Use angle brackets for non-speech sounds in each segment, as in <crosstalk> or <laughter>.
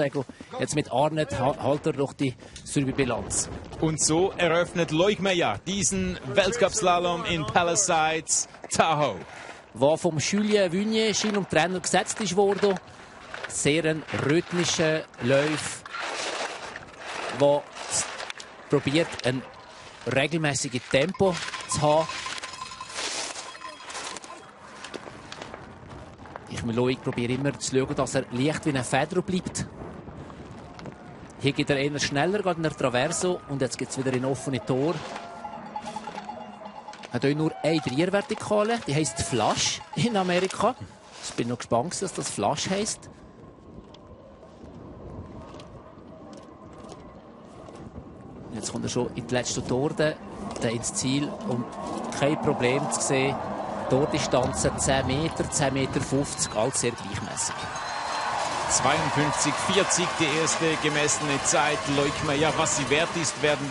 sagen, jetzt mit Arnett halt er doch die Bilanz. Und so eröffnet Loic Meyer diesen Weltcup-Slalom in Palisades, Tahoe. Wo vom Julien Vignier Schien und Trainer gesetzt ist worden. Sehr ein rhythmischer Lauf, der probiert, ein regelmäßiges Tempo zu haben. Ich probiere immer zu schauen, dass er leicht wie ein Feder bleibt. Hier geht er eher schneller, geht in der Traverso und jetzt geht es wieder in offene Tor. Er hat nur eine Dreiervertikale, die heisst Flash in Amerika. Ich bin noch gespannt, dass das Flash heisst. Jetzt kommt er schon in die letzte Tor ins Ziel und kein Problem zu sehen. Tordistanzen 10 Meter, 10 Meter 50, alles sehr gleichmäßig. 52, 40 die erste gemessene Zeit. Leukmer, ja, was sie wert ist, werden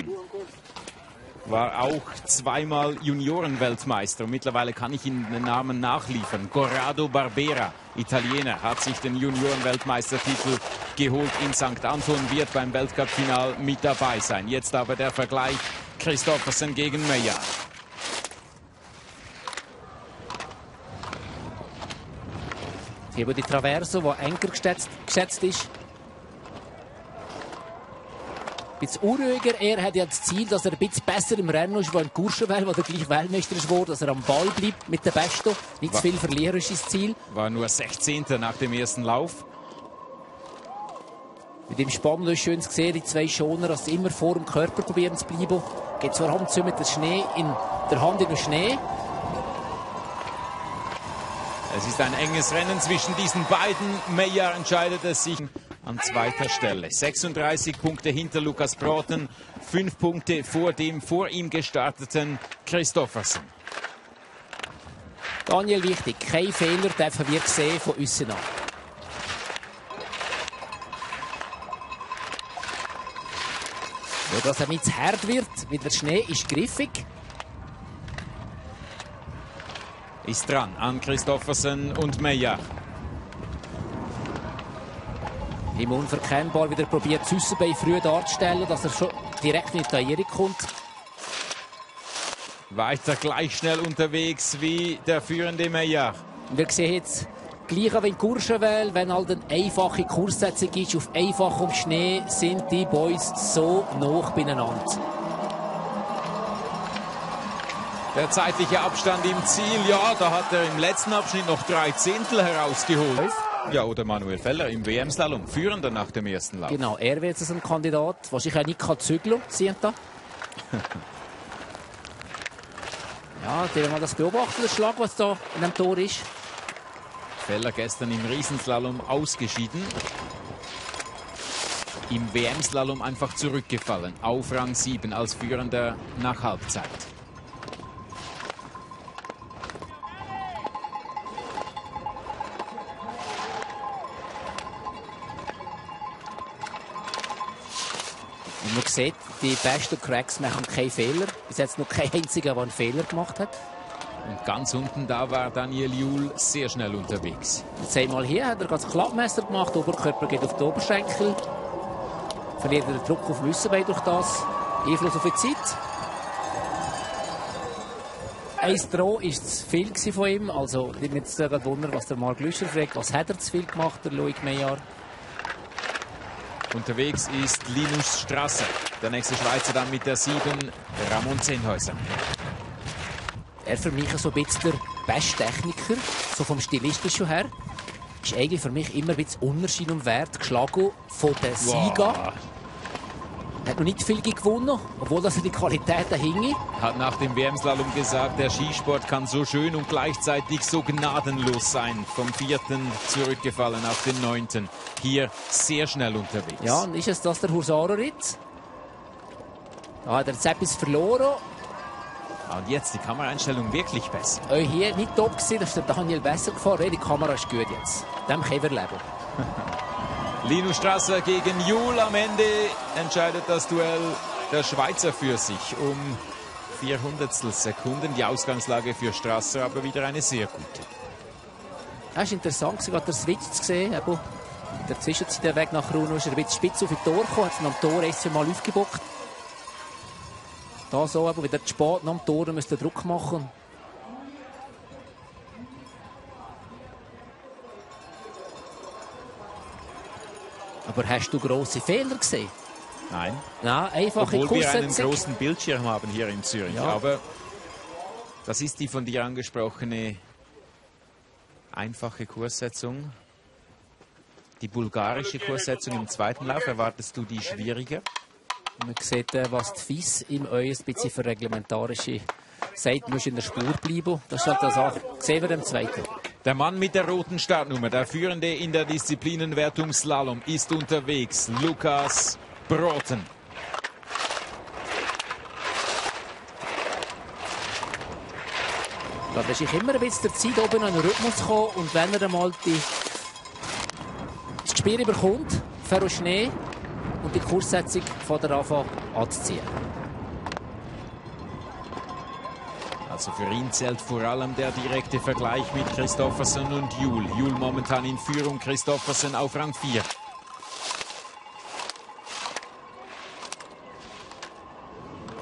war auch zweimal Juniorenweltmeister. Mittlerweile kann ich Ihnen den Namen nachliefern. Corrado Barbera, Italiener, hat sich den Juniorenweltmeistertitel geholt in St. Anton, wird beim Weltcup-Final mit dabei sein. Jetzt aber der Vergleich Christoffersen gegen Meyer. Hier die Traverso, die enger geschätzt, geschätzt ist. Ein bisschen unruhiger. Er hat ja das Ziel, dass er ein bisschen besser im Rennen ist, wo in Courchevel, wo er gleich Weltmeister ist dass er am Ball bleibt mit der Besto. Nicht zu viel verlieren ist das Ziel. War nur 16. nach dem ersten Lauf. Mit dem Spannend ist schön zu sehen, die zwei Schoner, dass sie immer vor dem Körper probieren zu bleiben. Geht vor allem zu mit der Schnee in der Hand in den Schnee. Es ist ein enges Rennen zwischen diesen beiden. Meyer entscheidet es sich an zweiter Stelle. 36 Punkte hinter Lukas Broughton, 5 Punkte vor dem vor ihm gestarteten Christoffersen. Daniel, wichtig, kein Fehler dürfen wir sehen von uns an. Ja, dass er nicht zu hart wird, weil der Schnee ist griffig. Ist dran an Christoffersen und Meyer. Im Unverkennbar wieder probiert Süssenbein früh darzustellen, dass er schon direkt in die Taillierung kommt. Weiter gleich schnell unterwegs wie der führende Meyer. Wir sehen jetzt gleich wie in Courchevel, wenn halt eine einfache Kurssetzung ist, auf einfachem Schnee sind die Boys so nah beieinander. Der zeitliche Abstand im Ziel, ja, da hat er im letzten Abschnitt noch drei Zehntel herausgeholt. Ja, oder Manuel Feller im WM-Slalom, führender nach dem ersten Lauf. Genau, er wird jetzt ein Kandidat, wahrscheinlich auch nicht kann zügeln, da. <laughs> ja, der mal das beobachten, der Schlag, was da in dem Tor ist. Feller gestern im Riesenslalom ausgeschieden. Im WM-Slalom einfach zurückgefallen, auf Rang 7 als Führender nach Halbzeit. Sieht, die besten Cracks machen keinen Fehler. Bis jetzt noch kein einziger, der einen Fehler gemacht hat. Und ganz unten da war Daniel Juhl sehr schnell unterwegs. Jetzt einmal hier hat er ganz Klappmesser gemacht. Der Oberkörper geht auf die Oberschenkel. Verliert er den Druck auf dem Müssenbein durch das. Einfluss auf die Zeit. Ein Stroh war zu viel von ihm. Also, ich bin jetzt wundern, was der Marc Lüscher fragt. Was hat er zu viel gemacht, der Loic Meillard? Unterwegs ist Linus Strasser. Der nächste Schweizer dann mit der 7, Ramon Zehnhäuser. Er für mich so ein bisschen der beste Techniker, so vom Stilistischen her. Ist eigentlich für mich immer ein bisschen Unterschied und Wert geschlagen von den Sieger. Wow. Er hat noch nicht viel gewonnen, obwohl das die Qualität dahinge. Hat nach dem WM-Slalom gesagt, der Skisport kann so schön und gleichzeitig so gnadenlos sein. Vom vierten zurückgefallen auf den neunten. Hier sehr schnell unterwegs. Ja, und ist es das der Husarerritt? Da hat er jetzt etwas verloren. Ah, und jetzt die Kameraeinstellung wirklich besser. Äh, hier nicht top gewesen, da ist der Daniel besser gefahren. Die Kamera ist gut jetzt. Dem können wir leben. <laughs> Linus Strasser gegen Jul. Am Ende entscheidet das Duell der Schweizer für sich um 400 Sekunden. Die Ausgangslage für Strasser aber wieder eine sehr gute. Das ist interessant, gerade der Switch zu sehen. in der Zwischenzeit der Weg nach Runo ist er ein bisschen spitz auf die Tor gekommen, hat es am Tor erst mal aufgebockt. Da so, aber wieder zu spät nach dem Tor, müsste Druck machen. Aber hast du große Fehler gesehen? Nein. Nein, einfache Obwohl wir einen großen Bildschirm haben hier in Zürich. Ja. Aber das ist die von dir angesprochene einfache Kurssetzung. Die bulgarische Kurssetzung im zweiten Lauf, erwartest du die schwieriger? Man sieht, äh, was die FIS imEu ein bisschen für reglementarische sagt, du musst in der Spur bleiben. Das ist halt das auch. Sehen wir im zweiten. Der Mann mit der roten Startnummer, der Führende in der Disziplinenwertung Slalom, ist unterwegs. Lukas Broten. Da ist ich immer ein bisschen der Zeit, oben an den Rhythmus zu kommen. Und wenn er einmal die, das Gespür bekommt, für den Schnee und die Kurssetzung von der Anfang anzuziehen. Also für ihn zählt vor allem der direkte Vergleich mit Christoffersen und Jul. Jul momentan in Führung, Christoffersen auf Rang 4.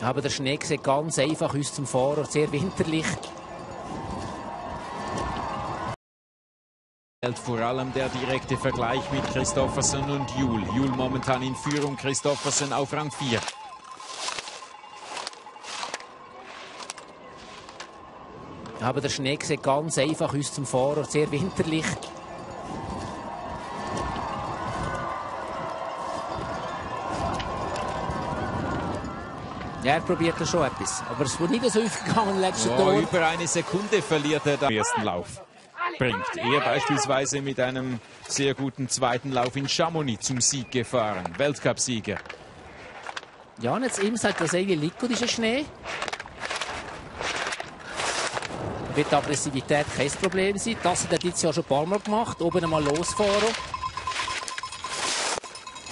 Aber der Schnee sieht ganz einfach aus zum Fahrer, sehr winterlich. Vor allem der direkte Vergleich mit Christoffersen und Jul. Jul momentan in Führung, Christoffersen auf Rang 4. Aber der Schnee sieht ganz einfach aus zum Fahrer, sehr winterlich. Ja, er probiert schon etwas. Aber es wurde nicht so <laughs> aufgegangen im letzten Oh, Tor. über eine Sekunde verliert er im ersten Lauf. Bringt er beispielsweise mit einem sehr guten zweiten Lauf in Chamonix zum Sieg gefahren. Weltcupsieger. Ja, und jetzt ihm sagt das irgendwie liegt, dieser Schnee. Wird die Aggressivität kein Problem sein. Das hat er jetzt ja schon ein paar Mal gemacht. Oben einmal losfahren.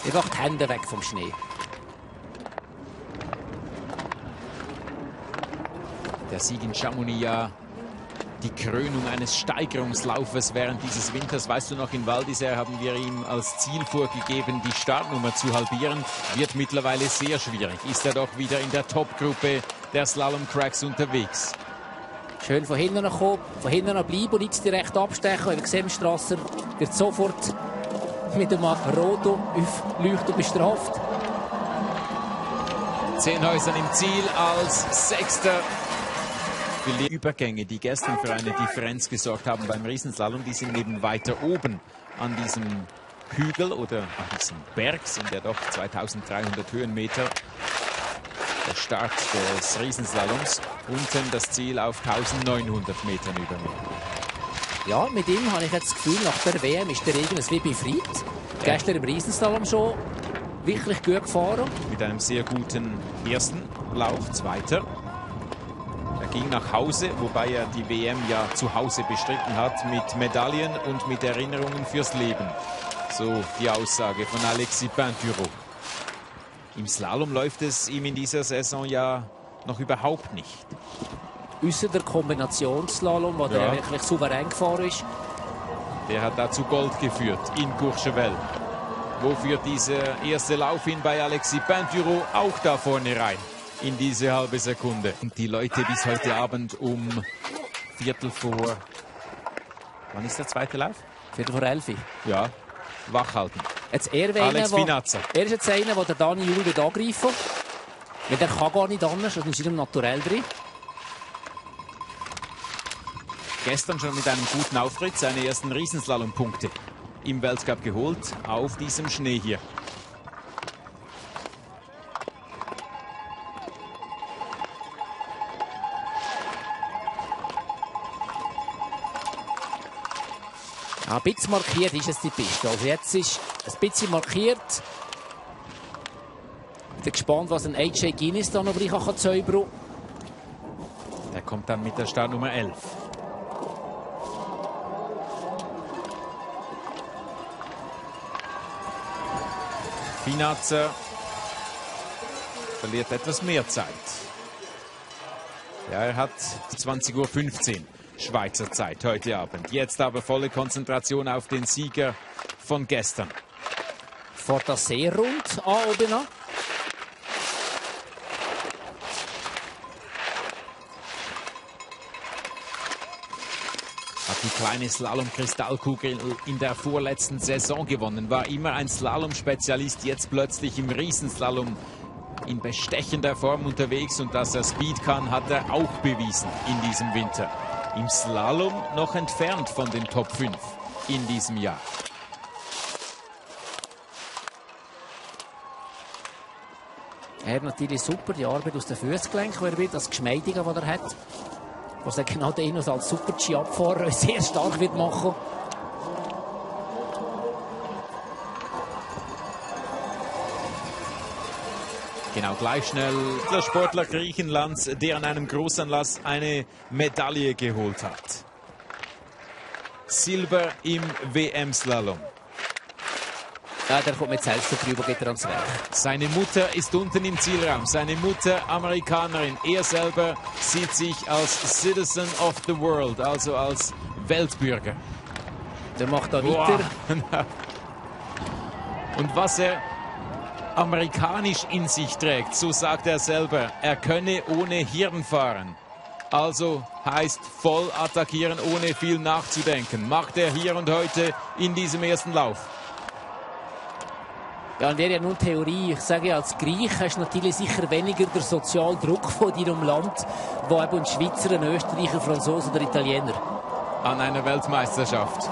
Einfach die Hände weg vom Schnee. Der Sieg in Chamonix ja die Krönung eines Steigerungslaufes während dieses Winters. Weißt du noch, in Val d'Isère haben wir ihm als Ziel vorgegeben, die Startnummer zu halbieren. Wird mittlerweile sehr schwierig. Ist er doch wieder in der Topgruppe der Slalom-Cracks unterwegs. Schön von hinten noch kommen, von hinten noch bleiben und nicht direkt abstechen. Weil gesehen, Strasser wird sofort mit einem Roto aufleuchten bestraft. Zehn Häusern im Ziel als Sechster. Die Übergänge, die gestern für eine Differenz gesorgt haben beim Riesenslalom, die sind eben weiter oben an diesem Hügel oder an diesem Berg, sind ja doch 2300 Höhenmeter. Der Start des Riesenslaloms. Unten das Ziel auf 1900 Metern über Meer. Ja, mit ihm habe ich jetzt das Gefühl, nach der WM ist der Regen wie befreit. Gestern im Riesenslalom schon wirklich gut gefahren. Mit einem sehr guten ersten Lauf, zweiter. Er ging nach Hause, wobei er die WM ja zu Hause bestritten hat, mit Medaillen und mit Erinnerungen fürs Leben. So die Aussage von Alexis Pinturo. Im Slalom läuft es ihm in dieser Saison ja noch überhaupt nicht. Außer der Kombinationsslalom, wo Ja. der wirklich souverän gefahren ist. Der hat dazu Gold geführt in Courchevel. Wo führt dieser erste Lauf hin bei Alexis Pinturo auch da vorne rein in diese halbe Sekunde. Und die Leute bis heute Abend um Viertel vor. Wann ist der zweite Lauf? Viertel vor elf. Ja, wachhalten. Jetzt er Alex einer, wo- Finazza. Er ist jetzt einer, der Dani Jul wird angreifen Weil der kann gar nicht anders, das ist in seinem Naturell drin. Gestern schon mit einem guten Auftritt seine ersten Riesenslalom-Punkte im Weltcup geholt auf diesem Schnee hier. Ja, ein bisschen markiert ist es die Piste. Also jetzt ist ein bisschen markiert. Ich bin gespannt, was ein AJ Guinness da noch kann zaubern. Der kommt dann mit der Startnummer 11. Finazza verliert etwas mehr Zeit. Ja, er hat 20.15 Uhr Schweizer Zeit heute Abend. Jetzt aber volle Konzentration auf den Sieger von gestern. Fährt das sehr rund an oben an. Hat die kleine Slalom-Kristallkugel in der vorletzten Saison gewonnen. War immer ein Slalom-Spezialist, jetzt plötzlich im Riesenslalom in bestechender Form unterwegs. Und dass er Speed kann, hat er auch bewiesen in diesem Winter. Im Slalom noch entfernt von den Top 5 in diesem Jahr. Er hat natürlich super die Arbeit aus den wird, das Geschmeidige, das er hat. Was er genau den als Super-G-Abfahrer <laughs> sehr stark wird machen. Genau, gleich schnell der Sportler Griechenlands, der an einem Großanlass eine Medaille geholt hat. Silber im WM-Slalom. Ja, der kommt mit selbst drüber, geht er ans Werk. Seine Mutter ist unten im Zielraum. Seine Mutter Amerikanerin. Er selber sieht sich als Citizen of the World, also als Weltbürger. Der macht da weiter. <laughs> Und was er amerikanisch in sich trägt, so sagt er selber, er könne ohne Hirn fahren. Also heißt voll attackieren, ohne viel nachzudenken. Macht er hier und heute in diesem ersten Lauf. Ja, und wäre ja nur Theorie. Ich sage, als Greich hast du natürlich sicher weniger den sozialen Druck von deinem Land, wo eben ein Schweizer, ein Österreicher, Franzose oder Italiener. An einer Weltmeisterschaft.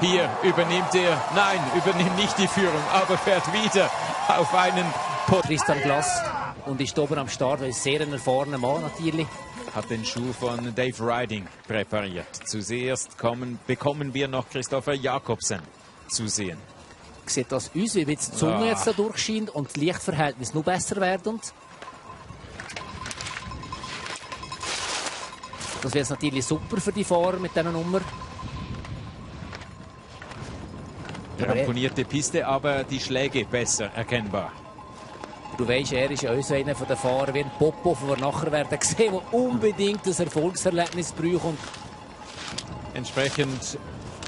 Hier übernimmt er, nein, übernimmt nicht die Führung, aber fährt wieder <laughs> auf einen Pot. Tristan Glass und ist oben am Start, ist sehr ein erfahrener Mann natürlich. Hat den Schuh von Dave Riding präpariert. Zuerst kommen, bekommen wir noch Christopher Jakobsen zu sehen sieht das uns, wie die Zunge ah. jetzt da durchscheint und das Lichtverhältnis noch besser werden. Das wäre natürlich super für die Fahrer mit dieser Nummer. Ramponierte Piste, aber die Schläge besser erkennbar. Du weißt, er ist ja auch so einer von den Fahrern wie ein Popov, den wir nachher werden sehen, der unbedingt das Erfolgserlebnis braucht. Entsprechend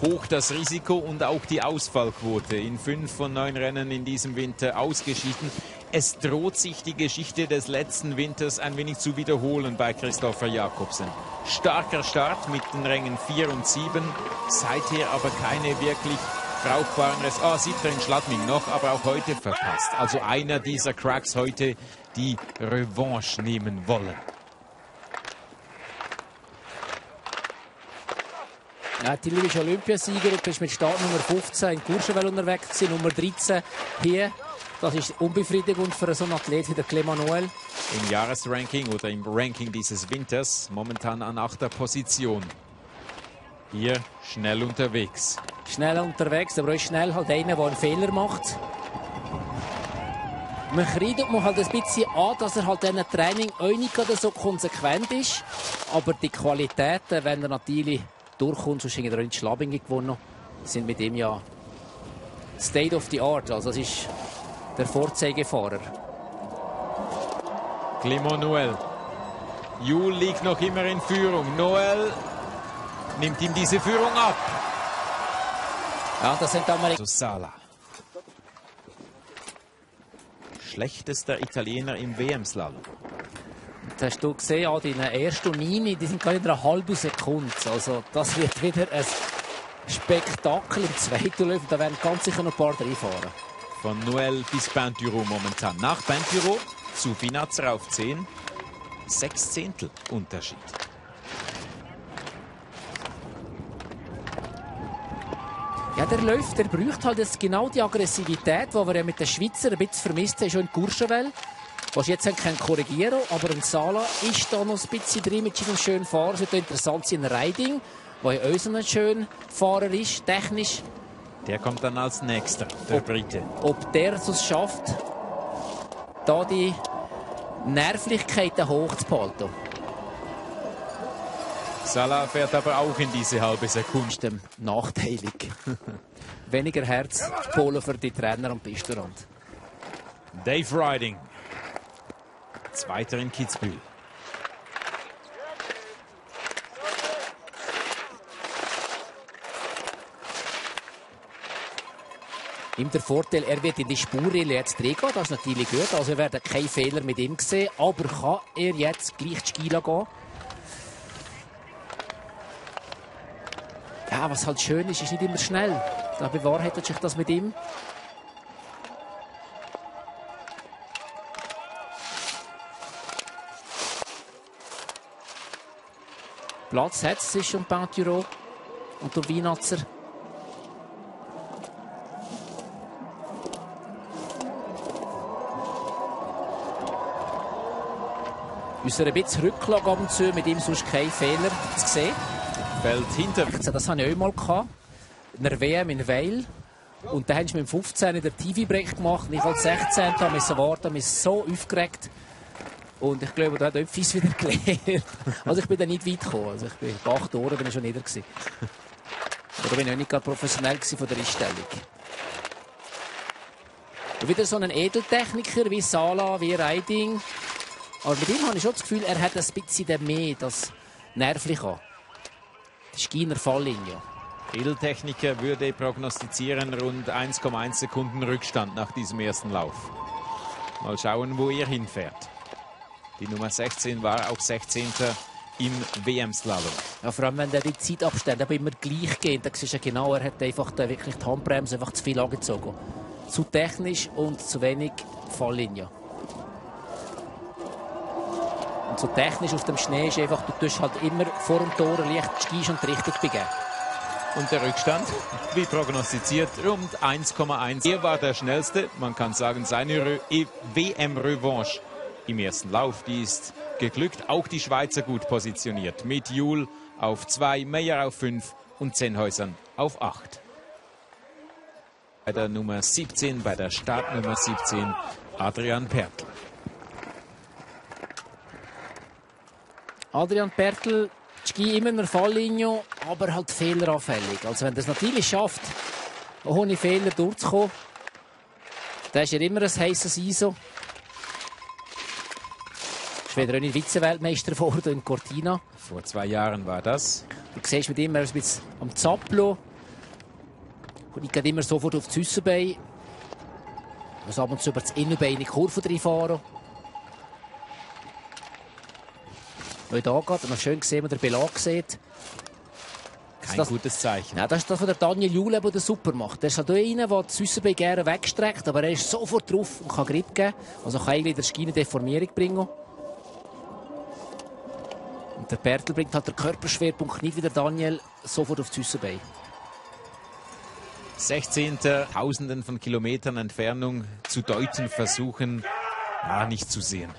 hoch das Risiko und auch die Ausfallquote. In fünf von neun Rennen in diesem Winter ausgeschieden. Es droht sich die Geschichte des letzten Winters ein wenig zu wiederholen bei Christopher Jakobsen. Starker Start mit den Rängen 4 und 7, seither aber keine wirklich brauchbaren Rest. Ah, siebter in Schladming noch, aber auch heute verpasst. Also einer dieser Cracks heute, die Revanche nehmen wollen. Ja, Tilly ist Olympiasieger und bist mit Startnummer 15 in Courchevel unterwegs, Nummer 13 hier. Das ist unbefriedigend für so einen Athlet wie der Clemanuel. Im Jahresranking oder im Ranking dieses Winters momentan an achter Position. Hier schnell unterwegs. Schnell unterwegs, aber auch schnell halt einer, der einen Fehler macht. Man kreidet man halt ein bisschen an, dass er halt in Training auch nicht so konsequent ist. Aber die Qualitäten, wenn er natürlich durchkommt, sonst haben wir in gewonnen, sind mit ihm ja State of the Art, also das ist der Vorzeigefahrer. Clement Noel. Jul liegt noch immer in Führung. Noel nimmt ihm diese Führung ab. Sind Amerikaner. Sala. Schlechtester Italiener im WM-Slalom. Das hast du gesehen, an deinen ersten Nini, die sind gerade in einer halben Sekunde. Also, das wird wieder ein Spektakel im zweiten Lauf. Da werden ganz sicher noch ein paar reinfahren. Von Noel bis Benturo momentan. Nach Benturo zu Finazzer auf 10. Sechs Zehntel Unterschied. Ja, der läuft, der braucht halt jetzt genau die Aggressivität, die wir ja mit den Schweizer ein bisschen vermisst haben, schon in Courchevel was jetzt nicht korrigieren aber ein Sala ist da noch ein bisschen drin mit seinem schönen Fahrer. Es wird interessant sein, Riding, der ja auch so ein schöner Fahrer ist, technisch. Der kommt dann als nächster, der ob, Brite. Ob der es schafft, da die Nervlichkeiten hochzuhalten. Salah fährt aber auch in diese halbe Sekunde. Nachteilig. <laughs> Weniger Herz, Polo für die Trainer am Pistorand. Dave Riding Zweiter in Kitzbühel. Ihm der Vorteil, er wird in die Spurrille jetzt reingehen, das ist natürlich gut. Also wir werden keinen Fehler mit ihm sehen. Aber kann er jetzt gleich die Skila gehen? Ja, was halt schön ist, ist nicht immer schnell. Da bewahrheitet sich das mit ihm. Platz hat es zwischen Pinturo und dem Weinatzer. Unser ein bisschen Rücklage ab und zu, mit ihm sonst kein Fehler zu sehen. Fällt hinter. Das hatte ich auch mal. Gehabt. In der WM in Weil. Und dann haben wir mit 15 in der TV-Break gemacht. Ich als 16 da müssen warten, mich so aufgeregt. Und ich glaube, da hat etwas wieder <laughs> gelernt. Also ich bin da nicht weit gekommen. Also ich bin bei acht Ohren bin ich schon nieder. Oder bin ich auch nicht gerade professionell von der Einstellung. Und wieder so ein Edeltechniker wie Sala, wie Reiding. Aber mit ihm habe ich schon das Gefühl, er hat ein bisschen mehr das Nervliche. Die Skiner Falllinie. Edeltechniker würde prognostizieren rund 1,1 Sekunden Rückstand nach diesem ersten Lauf. Mal schauen, wo er hinfährt. Die Nummer 16 war auch 16. im WM-Slalom. Ja, vor allem, wenn der die Zeitabstände aber immer gleich gehen, dann siehst du genau, er hat einfach wirklich die Handbremse einfach zu viel angezogen. Zu technisch und zu wenig Falllinie. Und so technisch auf dem Schnee ist einfach, du tust halt immer vor dem Tor leicht Ski und die Richtung begeben. Und der Rückstand, wie prognostiziert, rund 1,1. Er war der schnellste, man kann sagen, seine WM-Revanche im ersten Lauf. Die ist geglückt. Auch die Schweizer gut positioniert. Mit Jul auf 2, Meyer auf 5 und Zenhäusern auf 8. Bei der Nummer 17, bei der Startnummer 17, Adrian Pertl. Adrian Pertl, Ski immer in der Falllinie, aber halt fehleranfällig. Also wenn er es natürlich schafft, ohne Fehler durchzukommen, dann ist er immer ein heißes ISO. Ist wieder auch nicht Vize-Weltmeister geworden in Cortina. Vor zwei Jahren war das. Du siehst mit ihm, er ist bisschen am Zapplo. Und ich gehe immer sofort auf das Aussenbein. Also ab und zu über das Innenbein in die Kurve reinfahren. Weil da geht, und schön gesehen, wenn der Belag sieht. Kein das, gutes Zeichen. Nein, das ist das, was der Daniel Jule, der super macht. Der ist halt einer, der das gerne wegstreckt, aber er ist sofort drauf und kann Grip geben. Also kann eigentlich der Ski eine Deformierung bringen. Und der Bertel bringt halt den Körperschwerpunkt nicht wie der Daniel sofort auf das Aussenbein. 16. Tausenden von Kilometern Entfernung zu deuten versuchen, ja, nicht zu sehen.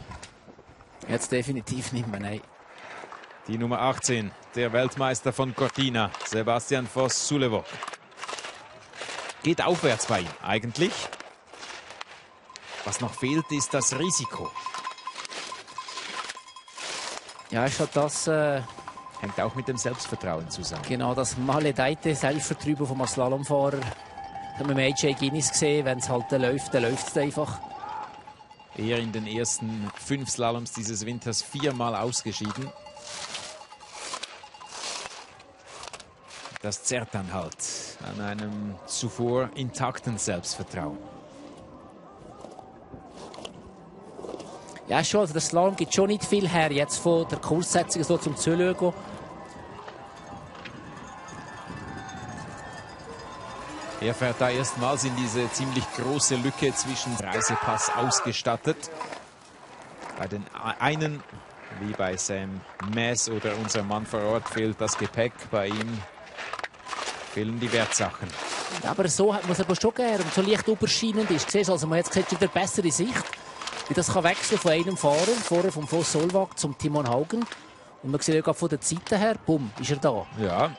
Jetzt definitiv nicht mehr, nein. Die Nummer 18, der Weltmeister von Cortina, Sebastian Voss-Sulevok. Geht aufwärts bei ihm, eigentlich. Was noch fehlt, ist das Risiko. Ja, ist halt das... Äh Hängt auch mit dem Selbstvertrauen zusammen. Genau, das maledeite Selbstvertrauen vom Slalomfahrer. Das haben wir AJ Guinness gesehen. Wenn es halt läuft, dann läuft es einfach. Er in den ersten fünf Slaloms dieses Winters viermal ausgeschieden. Das zerrt dann halt an einem zuvor intakten Selbstvertrauen. Ja, schon. Also der Slalom gibt schon nicht viel her. Jetzt von der Kurssetzung so zum Zulögo. Er fährt da erstmals in diese ziemlich große Lücke zwischen Reisepass ausgestattet. Bei den einen, wie bei Sam Mess oder unser Mann vor Ort, fehlt das Gepäck. Bei ihm fehlen die Wertsachen. Aber so hat man es aber schon gerne. Und so leicht überscheinend ist. Siehst, also man jetzt sieht wieder bessere Sicht. Wie das kann wechseln von einem Fahrer, vorher vom Voss Solwag zum Timon Haugen. Und man sieht ja von der Seite her, bumm, ist er da. Ja.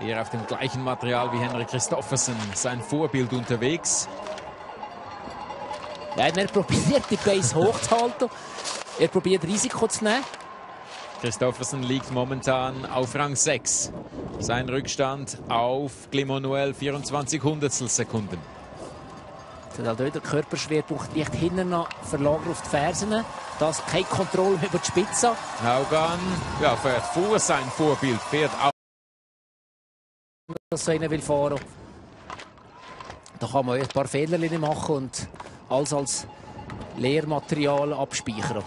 Er auf dem gleichen Material wie Henrik Christoffersen, sein Vorbild unterwegs. Ja, er probiert die Base <laughs> hochzuhalten. Er probiert Risiko zu nehmen. Christoffersen liegt momentan auf Rang 6. Sein Rückstand auf Glimonuel 24 Hundertstel Sekunden. Jetzt hat der Körperschwerpunkt leicht hinten noch verlagert auf die Fersen. Das keine Kontrolle über die Spitze. Haugan ja, fährt vor sein Vorbild, fährt dass so einer will fahren. Da kann man ein paar Fehler machen und alles als Lehrmaterial abspeichern.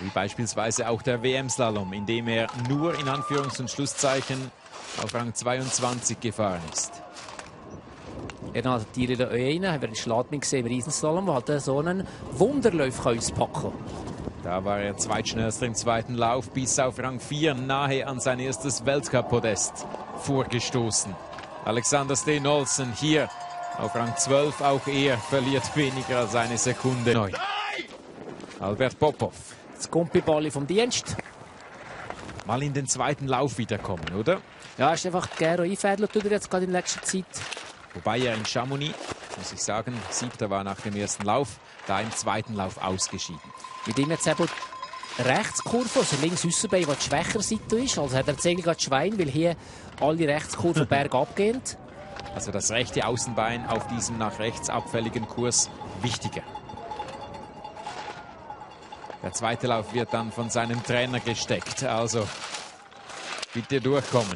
Wie beispielsweise auch der WM-Slalom, in dem er nur in Anführungs- und Schlusszeichen auf Rang 22 gefahren ist. Er hat die in der Öine, haben wir in Schladming gesehen im Riesenslalom, wo halt so einen Wunderlauf auspacken. Da war er zweitschnellster im zweiten Lauf, bis auf Rang 4 nahe an sein erstes Weltcup-Podest vorgestoßen. Alexander Steen Olsen hier auf Rang 12, auch er verliert weniger als eine Sekunde. Neu. Albert Popov. Das Gumpiballi vom Dienst. Mal in den zweiten Lauf wiederkommen, oder? Ja, ist einfach Gero einfädeln tut er jetzt gerade in letzter Zeit. Wobei er in Chamonix, muss ich sagen, siebter war nach dem ersten Lauf, da im zweiten Lauf ausgeschieden. Mit ihm jetzt eben Rechtskurve, also links Aussenbein, die die schwächere Seite ist. Also hat er jetzt eigentlich Schwein, weil hier alle Rechtskurven <laughs> bergab gehen. Also das rechte Außenbein auf diesem nach rechts abfälligen Kurs wichtiger. Der zweite Lauf wird dann von seinem Trainer gesteckt. Also bitte durchkommen.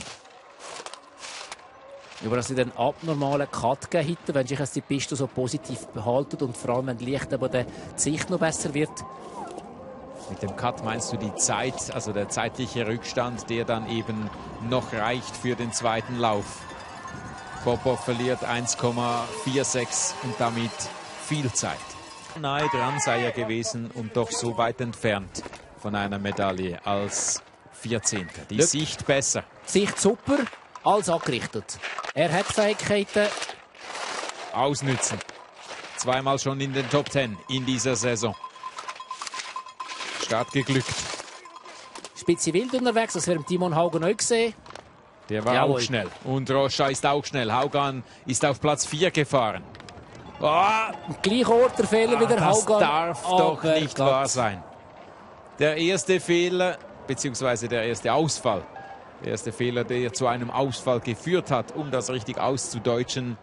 Aber dass sie den abnormalen Cut geben wenn sich die Piste so positiv behalten und vor allem wenn Licht aber die Sicht noch besser wird. Mit dem Cut meinst du die Zeit, also der zeitliche Rückstand, der dann eben noch reicht für den zweiten Lauf. Popov verliert 1,46 und damit viel Zeit. Nahe dran sei er gewesen und doch so weit entfernt von einer Medaille als 14. Die Glück. Sicht besser. Sicht super, alles angerichtet. Er hat Fähigkeiten. Ausnützen. Zweimal schon in den Top 10 in dieser Saison. Start geglückt. Spitze wild unterwegs, das werden Timon Haugen auch gesehen. Der war Jawohl. auch schnell. Und Rocha ist auch schnell. Haugan ist auf Platz 4 gefahren. Oh. Gleich Ort der Fehler ah, wieder das Haugan. Das darf doch nicht Gott. wahr sein. Der erste Fehler, beziehungsweise der erste Ausfall der erste Fehler, der zu einem Ausfall geführt hat, um das richtig auszudeutschen,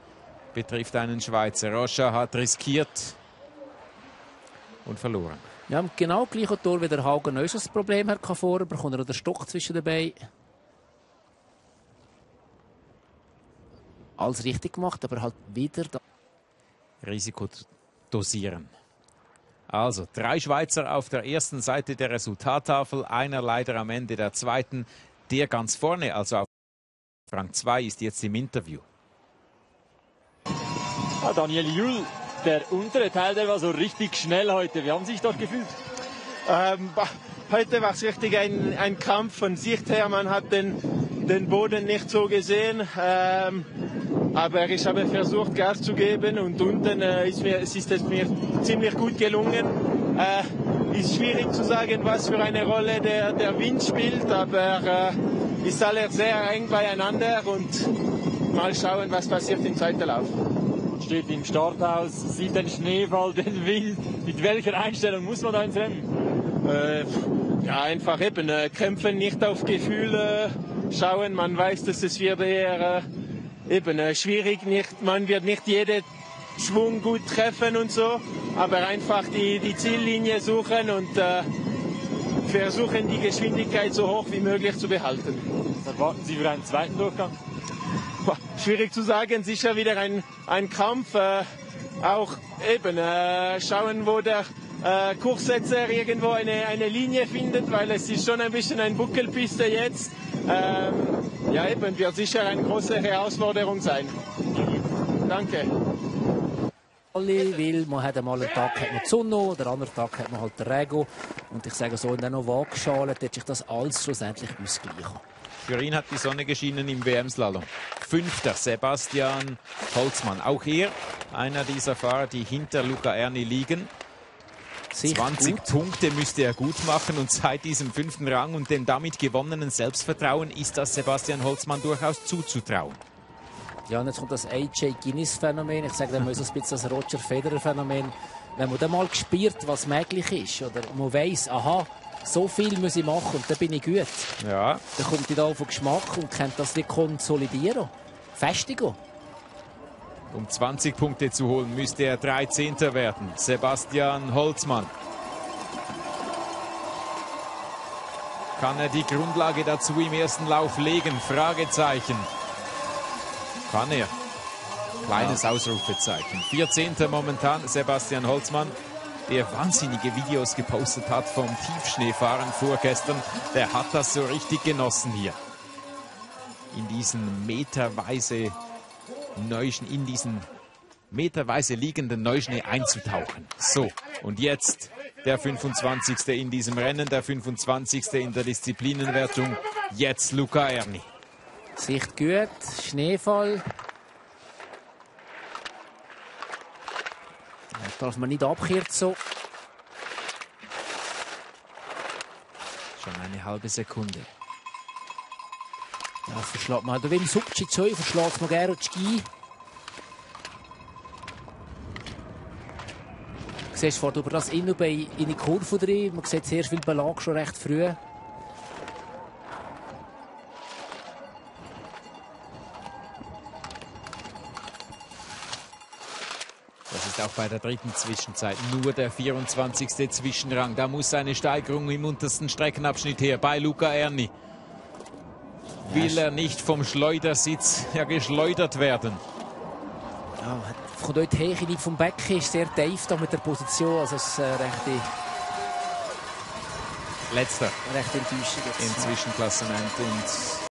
betrifft einen Schweizer. Rocha hat riskiert und verloren. Ja, genau gleiche Tor wie der Haugen Neus das Problem hat vorher, bekommt er den Stock zwischen den Beinen. Alles richtig gemacht, aber halt wieder da. Risiko dosieren. Also drei Schweizer auf der ersten Seite der Resultattafel, einer leider am Ende der zweiten der ganz vorne, also auf Rang 2, ist jetzt im Interview. Ja, Daniel Jul, der untere Teil, der war so richtig schnell heute. Wie haben Sie sich dort gefühlt? Ähm, heute war es richtig ein, ein Kampf von Sicht her. Man hat den, den Boden nicht so gesehen. Ähm, aber ich habe versucht, Gas zu geben und unten äh, ist, mir, ist es mir ziemlich gut gelungen. Äh, ist schwierig zu sagen, was für eine Rolle der, der Wind spielt, aber äh, ist alle sehr eng beieinander und mal schauen, was passiert im zweiten Lauf. Man steht im Starthaus, sieht den Schneefall, den Wind. Mit welcher Einstellung muss man da ins Rennen? Äh, ja, einfach eben äh, kämpfen, nicht auf Gefühle schauen. Man weiß, dass es wird eher äh, eben äh, schwierig. Nicht, man wird nicht jede Schwung gut treffen und so, aber einfach die, die Ziellinie suchen und äh, versuchen, die Geschwindigkeit so hoch wie möglich zu behalten. Was erwarten Sie für einen zweiten Durchgang? Schwierig zu sagen, sicher wieder ein, ein Kampf. Äh, auch eben äh, schauen, wo der äh, Kurssetzer irgendwo eine, eine Linie findet, weil es ist schon ein bisschen eine Buckelpiste jetzt. Ähm, ja, eben, wird sicher eine große Herausforderung sein. Danke alle, weil man hat einmal einen Tag hat man die Sonne, oder einen anderen Tag hat man halt den Regen. Und ich sage so, in der Waagschale wird sich das alles schlussendlich ausgleichen. Für ihn hat die Sonne geschienen im WM-Slalom. Fünfter Sebastian Holzmann. Auch er einer dieser Fahrer, die hinter Luca Erni liegen. Sich 20 gut. Punkte müsste er gut machen und seit diesem fünften Rang und dem damit gewonnenen Selbstvertrauen ist das Sebastian Holzmann durchaus zuzutrauen. Ja, und jetzt kommt das AJ Guinness-Phänomen. Ich sage, dann muss ein bisschen das Roger Federer-Phänomen. Wenn man dann mal gespürt, was möglich ist, oder man weiss, aha, so viel muss ich machen und dann bin ich gut. Ja. Dann kommt die da auf den Geschmack und kann das wie konsolidieren, festigen. Um 20 Punkte zu holen, müsste er 13. werden. Sebastian Holzmann. Kann er die Grundlage dazu im ersten Lauf legen? Fragezeichen. Kann er. Kleines Ausrufezeichen. 14. momentan Sebastian Holzmann, der wahnsinnige Videos gepostet hat vom Tiefschneefahren vorgestern. Der hat das so richtig genossen hier. In diesen meterweise Neuschen, in diesen meterweise liegenden Neuschnee einzutauchen. So, und jetzt der 25. in diesem Rennen, der 25. in der Disziplinenwertung. Jetzt Luca Erni. Sicht gut, Schneefall. Darf man nicht abkehrt so. Schon eine halbe Sekunde. Ja, verschlägt man. Der Wim Subcic verschlägt man gerne die Ski. Du siehst, fährt über das Innenbein in die Kurve drin. Man sieht sehr viel Belag schon recht früh. Das ist auch bei der dritten Zwischenzeit nur der 24. Zwischenrang. Da muss eine Steigerung im untersten Streckenabschnitt her bei Luca Erni. Will er nicht vom Schleudersitz ja, geschleudert werden? Ja, von dort her nicht vom Becken ist sehr tief da mit der Position. Also es ist äh, recht, Letzter recht enttäuschend. jetzt. im Zwischenklassement und